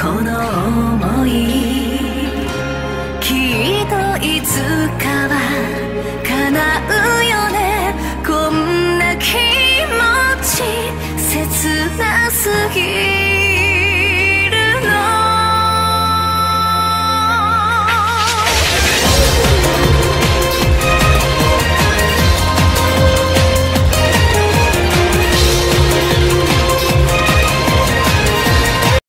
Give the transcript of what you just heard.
この想いきっといつかは叶うよね。こんな気持ち切なすぎ